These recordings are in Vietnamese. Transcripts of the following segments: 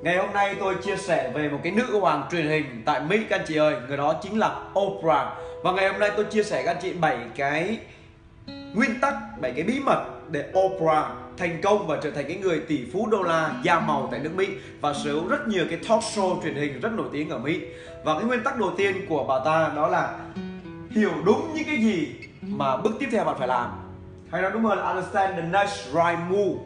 Ngày hôm nay tôi chia sẻ về một cái nữ hoàng truyền hình tại Mỹ các anh chị ơi. Người đó chính là Oprah. Và ngày hôm nay tôi chia sẻ các anh chị 7 cái nguyên tắc, 7 cái bí mật để Oprah thành công và trở thành cái người tỷ phú đô la da màu tại nước Mỹ và sở hữu rất nhiều cái talk show truyền hình rất nổi tiếng ở Mỹ. Và cái nguyên tắc đầu tiên của bà ta đó là hiểu đúng những cái gì mà bước tiếp theo bạn phải làm. Hay nói đúng hơn là understand the next right move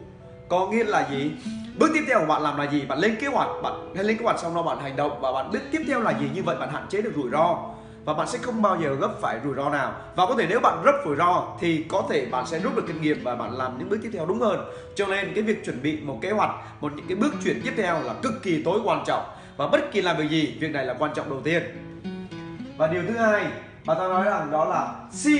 có nghĩa là gì? Bước tiếp theo của bạn làm là gì? Bạn lên kế hoạch, bạn lên kế hoạch xong đó bạn hành động và bạn biết tiếp theo là gì? Như vậy bạn hạn chế được rủi ro và bạn sẽ không bao giờ gấp phải rủi ro nào. Và có thể nếu bạn rất rủi ro thì có thể bạn sẽ rút được kinh nghiệm và bạn làm những bước tiếp theo đúng hơn. Cho nên cái việc chuẩn bị một kế hoạch, một những cái bước chuyển tiếp theo là cực kỳ tối quan trọng. Và bất kỳ làm việc gì, việc này là quan trọng đầu tiên. Và điều thứ hai bà ta nói rằng đó là see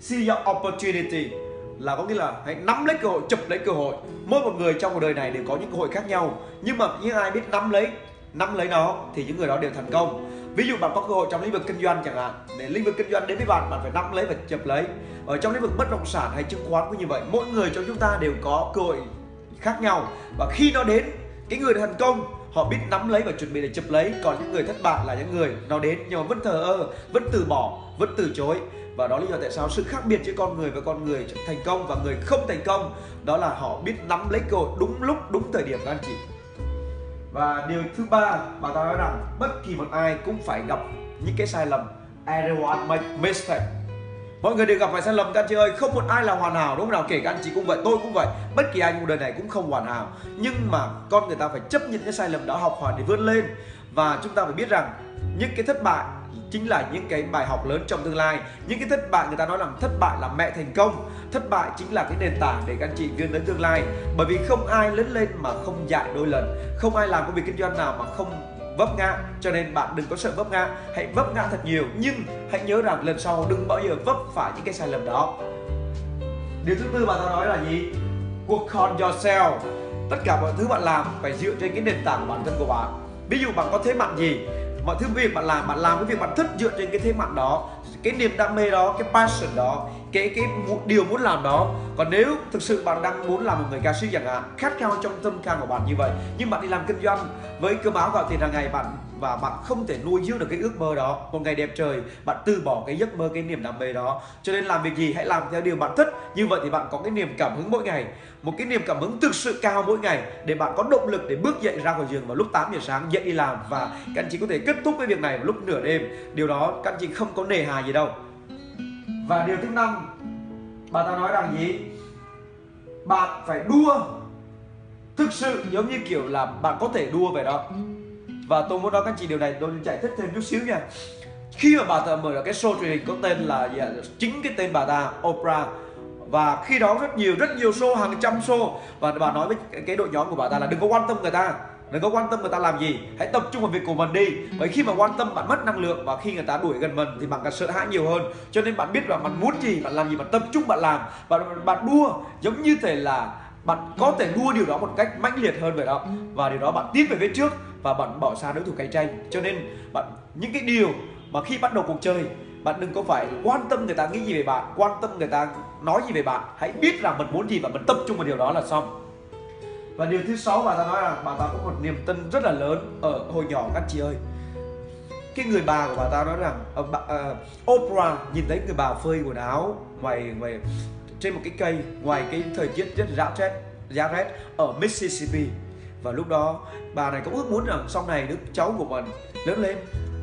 see your opportunity là có nghĩa là hãy nắm lấy cơ hội, chụp lấy cơ hội. Mỗi một người trong cuộc đời này đều có những cơ hội khác nhau. Nhưng mà những ai biết nắm lấy nắm lấy nó thì những người đó đều thành công. Ví dụ bạn có cơ hội trong lĩnh vực kinh doanh chẳng hạn, để lĩnh vực kinh doanh đến với bạn bạn phải nắm lấy và chụp lấy. Ở trong lĩnh vực bất động sản hay chứng khoán cũng như vậy, mỗi người trong chúng ta đều có cơ hội khác nhau. Và khi nó đến, cái người thành công họ biết nắm lấy và chuẩn bị để chụp lấy. Còn những người thất bại là những người nó đến nhưng mà vẫn thờ ơ, vẫn từ bỏ, vẫn từ chối. Và đó là lý do tại sao sự khác biệt giữa con người và con người thành công và người không thành công, đó là họ biết nắm lấy cơ hội đúng lúc, đúng thời điểm các anh chị. Và điều thứ ba bà ta nói rằng bất kỳ một ai cũng phải gặp những cái sai lầm. Everyone make mistake mọi người đều gặp phải sai lầm các anh chị ơi. Không một ai là hoàn hảo, đúng không nào? Kể cả anh chị cũng vậy, tôi cũng vậy. Bất kỳ ai trong đời này cũng không hoàn hảo. Nhưng mà con người ta phải chấp nhận cái sai lầm đó, học hỏi để vươn lên. Và chúng ta phải biết rằng những cái thất bại chính là những cái bài học lớn trong tương lai. Những cái thất bại người ta nói rằng thất bại là mẹ thành công. Thất bại chính là cái nền tảng để các anh chị vươn đến tương lai. Bởi vì không ai lớn lên mà không dạy đôi lần. Không ai làm công việc kinh doanh nào mà không vấp ngã, cho nên bạn đừng có sợ vấp ngã, hãy vấp ngã thật nhiều. Nhưng hãy nhớ rằng lần sau đừng bao giờ vấp phải những cái sai lầm đó. Điều thứ tư bạn ta nói là gì? Work on yourself. Tất cả mọi thứ bạn làm phải dựa trên cái nền tảng của bản thân của bạn. Ví dụ bạn có thế mạnh gì, mọi thứ việc bạn làm bạn làm cái việc bạn thích dựa trên cái thế mạnh đó cái niềm đam mê đó, cái passion đó, cái cái điều muốn làm đó. Còn nếu thực sự bạn đang muốn làm một người ca sĩ chẳng hạn, khát khao trong tâm can của bạn như vậy, nhưng bạn đi làm kinh doanh với cơm áo gạo tiền hàng ngày bạn, và bạn không thể nuôi dưỡng được cái ước mơ đó. Một ngày đẹp trời, bạn từ bỏ cái giấc mơ, cái niềm đam mê đó. Cho nên làm việc gì, hãy làm theo điều bạn thích. Như vậy thì bạn có cái niềm cảm hứng mỗi ngày. Một cái niềm cảm hứng thực sự cao mỗi ngày để bạn có động lực để bước dậy ra khỏi giường vào lúc 8 giờ sáng, dậy đi làm. Và các anh chị có thể kết thúc cái việc này vào lúc nửa đêm. Điều đó các anh chị không có nề hà gì đâu. Và điều thứ năm, bà ta nói rằng gì? Bạn phải đua. Thực sự giống như kiểu là bạn có thể đua về đó. Và tôi muốn nói các chị điều này, tôi giải thích thêm chút xíu nha. Khi mà bà ta mở ra cái show truyền hình có tên là gì chính cái tên bà ta, Oprah. Và khi đó rất nhiều rất nhiều show, hàng trăm show. Và bà nói với cái đội nhóm của bà ta là đừng có quan tâm người ta đừng có quan tâm người ta làm gì. Hãy tập trung vào việc của mình đi. Bởi khi mà quan tâm bạn mất năng lượng và khi người ta đuổi gần mình thì bạn càng sợ hãi nhiều hơn. Cho nên bạn biết là bạn muốn gì, bạn làm gì, bạn tập trung, bạn làm. Bạn bạn đua giống như thể là bạn có thể đua điều đó một cách mãnh liệt hơn vậy đó. Và điều đó bạn tiến về phía trước và bạn bỏ xa đối thủ cạnh tranh. Cho nên bạn, những cái điều mà khi bắt đầu cuộc chơi, bạn đừng có phải quan tâm người ta nghĩ gì về bạn, quan tâm người ta nói gì về bạn. Hãy biết rằng mình muốn gì và mình tập trung vào điều đó là xong và điều thứ sáu bà ta nói là bà ta có một niềm tin rất là lớn ở hồi nhỏ các chị ơi. Cái người bà của bà ta nói rằng uh, bà, uh, Oprah nhìn thấy người bà phơi quần áo ngoài ngoài trên một cái cây ngoài cái thời tiết rất giá rét giá rét ở Mississippi. Và lúc đó bà này cũng ước muốn rằng sau này đứa cháu của mình lớn lên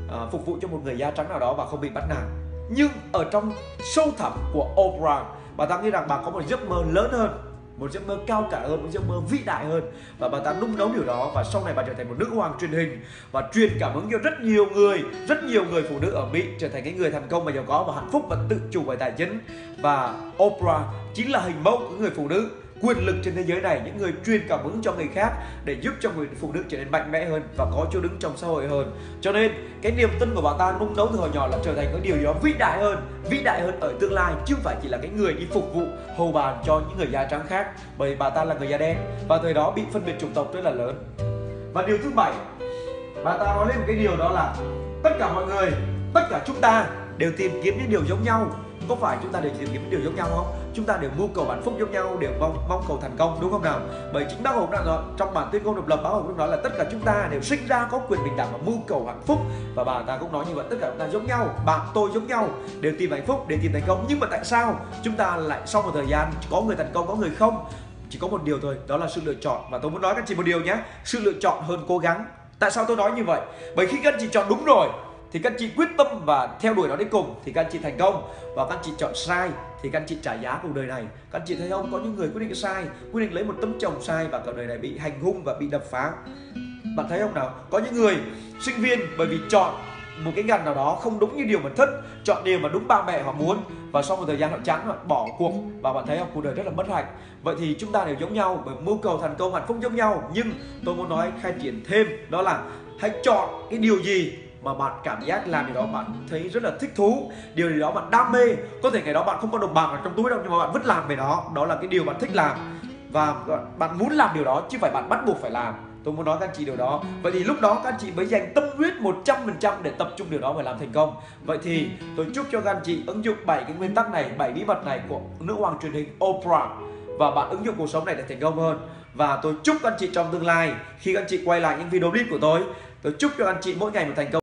uh, phục vụ cho một người da trắng nào đó và không bị bắt nạt. Nhưng ở trong sâu thẳm của Oprah bà ta nghĩ rằng bà có một giấc mơ lớn hơn một giấc mơ cao cả hơn, một giấc mơ vĩ đại hơn. Và bà ta nung nấu điều đó và sau này bà trở thành một nữ hoàng truyền hình và truyền cảm hứng cho rất nhiều người, rất nhiều người phụ nữ ở Mỹ trở thành cái người thành công và giàu có và hạnh phúc và tự chủ về tài chính. Và Oprah chính là hình mẫu của người phụ nữ quyền lực trên thế giới này, những người truyền cảm hứng cho người khác để giúp cho người phụ nữ trở nên mạnh mẽ hơn và có chỗ đứng trong xã hội hơn. Cho nên, cái niềm tin của bà ta nung nấu từ hồi nhỏ là trở thành cái điều gì đó vĩ đại hơn, vĩ đại hơn ở tương lai, chứ không phải chỉ là cái người đi phục vụ, hầu bàn cho những người da trắng khác, bởi bà ta là người da đen và thời đó bị phân biệt chủng tộc rất là lớn. Và điều thứ bảy, bà ta nói lên một cái điều đó là tất cả mọi người, tất cả chúng ta đều tìm kiếm những điều giống nhau. Có phải chúng ta đều tìm kiếm những điều giống nhau không? Chúng ta đều mưu cầu hạnh phúc giống nhau, đều mong mong cầu thành công, đúng không nào? Bởi chính bác hồ đã nói, trong bản tuyên ngôn độc lập, bác hồ cũng nói là tất cả chúng ta đều sinh ra có quyền bình đẳng và mưu cầu hạnh phúc. Và bà ta cũng nói như vậy, tất cả chúng ta giống nhau, bạn, tôi giống nhau, đều tìm hạnh phúc để tìm thành công. Nhưng mà tại sao chúng ta lại sau một thời gian có người thành công, có người không? Chỉ có một điều thôi, đó là sự lựa chọn. Và tôi muốn nói các chị một điều nhé, sự lựa chọn hơn cố gắng. Tại sao tôi nói như vậy? Bởi khi các chị chọn đúng rồi thì các chị quyết tâm và theo đuổi nó đến cùng thì các chị thành công. Và các chị chọn sai thì các chị trả giá cuộc đời này. Các chị thấy không? Có những người quyết định sai, quyết định lấy một tấm chồng sai và cuộc đời này bị hành hung và bị đập phá. Bạn thấy không nào? Có những người sinh viên bởi vì chọn một cái ngành nào đó không đúng như điều mình thích, chọn điều mà đúng ba mẹ họ muốn và sau một thời gian họ chán, họ bỏ cuộc. Và bạn thấy không? Cuộc đời rất là bất hạnh. Vậy thì chúng ta đều giống nhau bởi mưu cầu thành công hạnh phúc giống nhau. Nhưng tôi muốn nói khai triển thêm, đó là hãy chọn cái điều gì mà bạn cảm giác làm điều đó bạn thấy rất là thích thú, điều gì đó bạn đam mê, có thể ngày đó bạn không có đồng bạc ở trong túi đâu, nhưng mà bạn vẫn làm về đó đó là cái điều bạn thích làm. Và bạn muốn làm điều đó chứ phải bạn bắt buộc phải làm. Tôi muốn nói các anh chị điều đó. Vậy thì lúc đó các anh chị mới dành tâm huyết 100% để tập trung điều đó và làm thành công. Vậy thì tôi chúc cho các anh chị ứng dụng 7 cái nguyên tắc này 7 bí mật này của nữ hoàng truyền hình Oprah và bạn ứng dụng cuộc sống này để thành công hơn. Và tôi chúc các anh chị trong tương lai, khi các anh chị quay lại những video clip của tôi tôi chúc cho anh chị mỗi ngày một thành công.